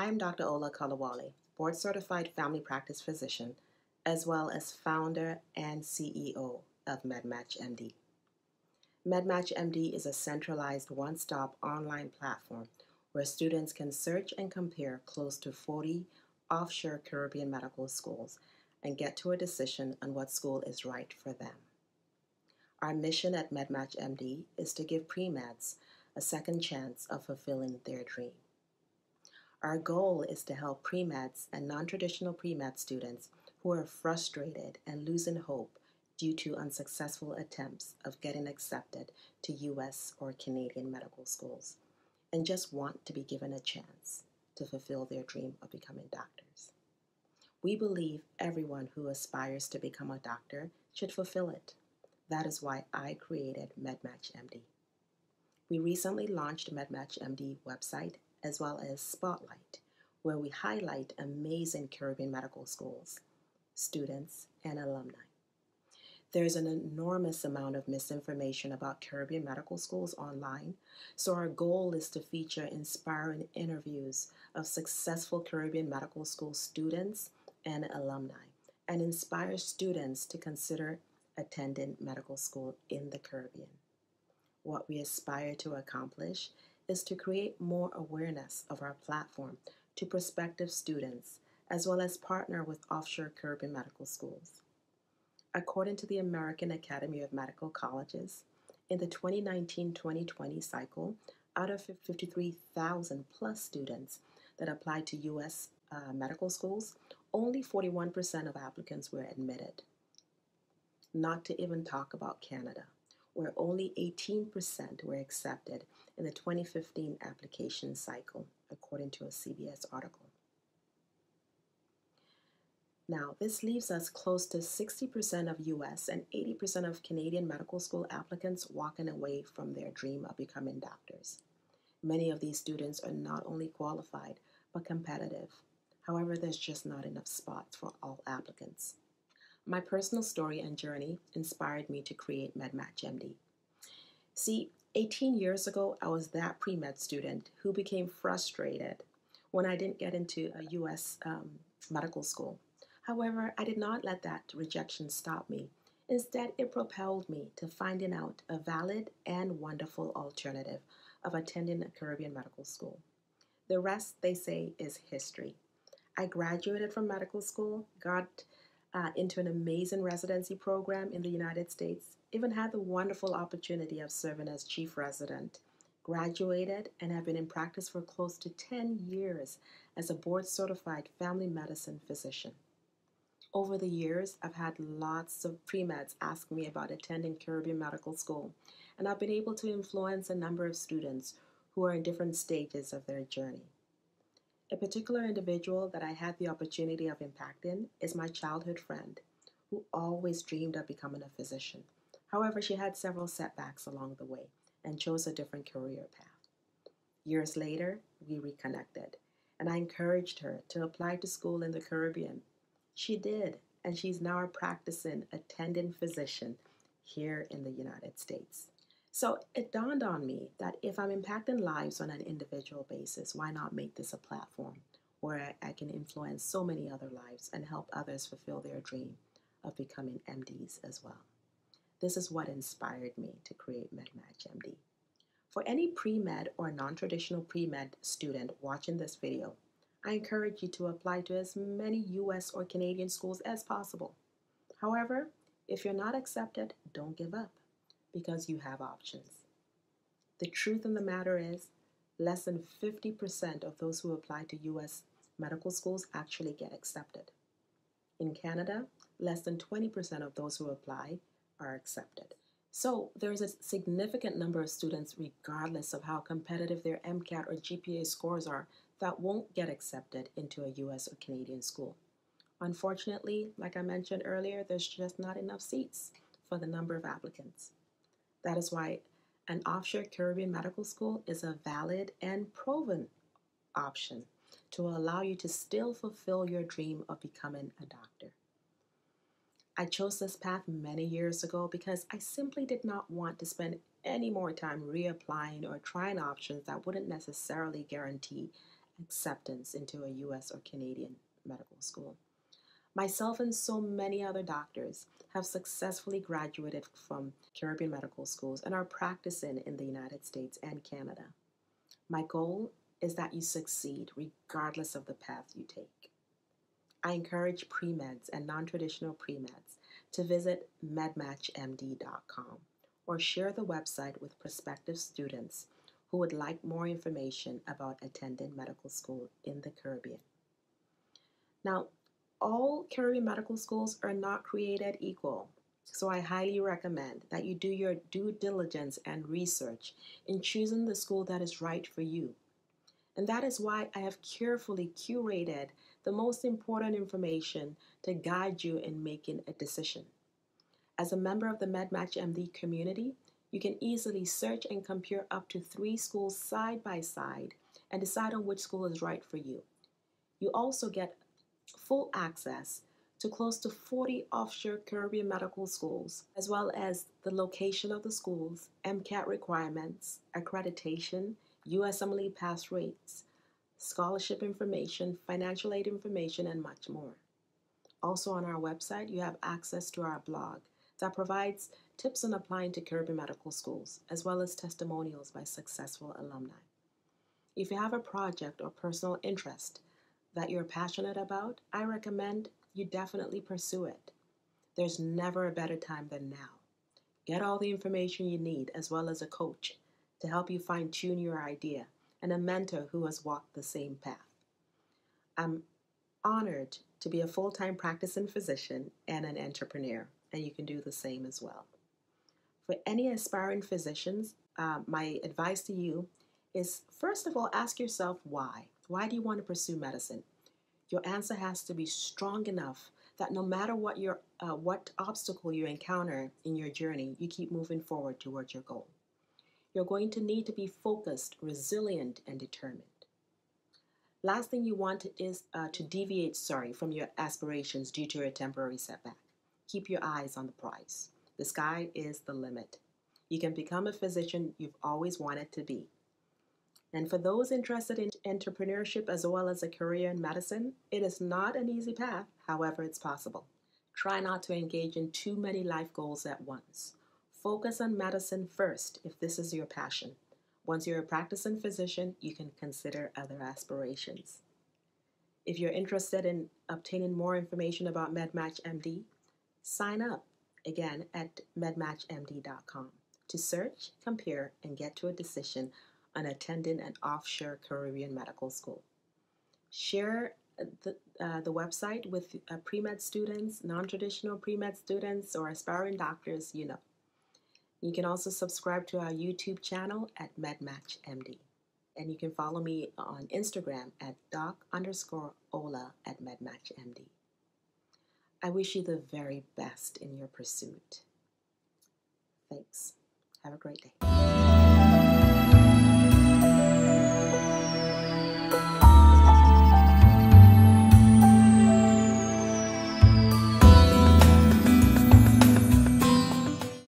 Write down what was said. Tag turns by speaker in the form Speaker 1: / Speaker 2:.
Speaker 1: I am Dr. Ola Kolawole, board certified family practice physician, as well as founder and CEO of MedMatch MD. MedMatch MD is a centralized one stop online platform where students can search and compare close to 40 offshore Caribbean medical schools and get to a decision on what school is right for them. Our mission at MedMatch MD is to give pre-meds a second chance of fulfilling their dream. Our goal is to help pre-meds and non-traditional pre-med students who are frustrated and losing hope due to unsuccessful attempts of getting accepted to US or Canadian medical schools and just want to be given a chance to fulfill their dream of becoming doctors. We believe everyone who aspires to become a doctor should fulfill it. That is why I created MedMatch MD. We recently launched MedMatch MD website as well as Spotlight, where we highlight amazing Caribbean medical schools, students, and alumni. There's an enormous amount of misinformation about Caribbean medical schools online, so our goal is to feature inspiring interviews of successful Caribbean medical school students and alumni and inspire students to consider attending medical school in the Caribbean. What we aspire to accomplish is to create more awareness of our platform to prospective students as well as partner with offshore Caribbean medical schools. According to the American Academy of Medical Colleges, in the 2019 2020 cycle, out of 53,000 plus students that applied to U.S. Uh, medical schools, only 41% of applicants were admitted. Not to even talk about Canada, where only 18% were accepted in the 2015 application cycle, according to a CBS article. Now, this leaves us close to 60% of US and 80% of Canadian medical school applicants walking away from their dream of becoming doctors. Many of these students are not only qualified, but competitive. However, there's just not enough spots for all applicants. My personal story and journey inspired me to create MedMatch MD. See, 18 years ago, I was that pre med student who became frustrated when I didn't get into a US um, medical school. However, I did not let that rejection stop me. Instead, it propelled me to finding out a valid and wonderful alternative of attending a Caribbean medical school. The rest, they say, is history. I graduated from medical school, got uh, into an amazing residency program in the United States, even had the wonderful opportunity of serving as chief resident, graduated, and have been in practice for close to 10 years as a board certified family medicine physician. Over the years, I've had lots of pre-meds ask me about attending Caribbean Medical School, and I've been able to influence a number of students who are in different stages of their journey. A particular individual that I had the opportunity of impacting is my childhood friend, who always dreamed of becoming a physician. However, she had several setbacks along the way and chose a different career path. Years later, we reconnected, and I encouraged her to apply to school in the Caribbean she did, and she's now a practicing attending physician here in the United States. So it dawned on me that if I'm impacting lives on an individual basis, why not make this a platform where I can influence so many other lives and help others fulfill their dream of becoming MDs as well? This is what inspired me to create MedMatch MD. For any pre-med or non-traditional pre-med student watching this video, I encourage you to apply to as many US or Canadian schools as possible. However, if you're not accepted, don't give up because you have options. The truth of the matter is, less than 50% of those who apply to US medical schools actually get accepted. In Canada, less than 20% of those who apply are accepted. So there's a significant number of students, regardless of how competitive their MCAT or GPA scores are, that won't get accepted into a US or Canadian school. Unfortunately, like I mentioned earlier, there's just not enough seats for the number of applicants. That is why an offshore Caribbean medical school is a valid and proven option to allow you to still fulfill your dream of becoming a doctor. I chose this path many years ago because I simply did not want to spend any more time reapplying or trying options that wouldn't necessarily guarantee acceptance into a US or Canadian medical school. Myself and so many other doctors have successfully graduated from Caribbean medical schools and are practicing in the United States and Canada. My goal is that you succeed regardless of the path you take. I encourage pre meds and non traditional pre meds to visit medmatchmd.com or share the website with prospective students who would like more information about attending medical school in the Caribbean. Now, all Caribbean medical schools are not created equal, so I highly recommend that you do your due diligence and research in choosing the school that is right for you. And that is why I have carefully curated the most important information to guide you in making a decision. As a member of the MedMatch MD community, you can easily search and compare up to three schools side by side and decide on which school is right for you. You also get full access to close to 40 offshore Caribbean medical schools, as well as the location of the schools, MCAT requirements, accreditation, USMLE pass rates, scholarship information, financial aid information, and much more. Also, on our website, you have access to our blog that provides tips on applying to Caribbean medical schools, as well as testimonials by successful alumni. If you have a project or personal interest that you're passionate about, I recommend you definitely pursue it. There's never a better time than now. Get all the information you need, as well as a coach to help you fine tune your idea and a mentor who has walked the same path. I'm honored to be a full time practicing physician and an entrepreneur, and you can do the same as well. For any aspiring physicians, uh, my advice to you is first of all, ask yourself why. Why do you want to pursue medicine? Your answer has to be strong enough that no matter what your uh, what obstacle you encounter in your journey, you keep moving forward towards your goal. You're going to need to be focused, resilient, and determined. Last thing you want is uh, to deviate, sorry, from your aspirations due to a temporary setback. Keep your eyes on the prize. The sky is the limit. You can become a physician you've always wanted to be. And for those interested in entrepreneurship as well as a career in medicine, it is not an easy path, however, it's possible. Try not to engage in too many life goals at once. Focus on medicine first if this is your passion. Once you're a practicing physician, you can consider other aspirations. If you're interested in obtaining more information about MedMatch MD, sign up again at medmatchmd.com to search, compare, and get to a decision on attending an offshore Caribbean medical school. Share the, uh, the website with uh, pre-med students, non-traditional pre-med students, or aspiring doctors you know. You can also subscribe to our YouTube channel at MedMatchMD. And you can follow me on Instagram at doc underscore Ola at MedMatchMD. I wish you the very best in your pursuit. Thanks. Have a great day.